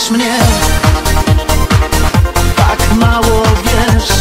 znasz mnie Tak mało wiesz.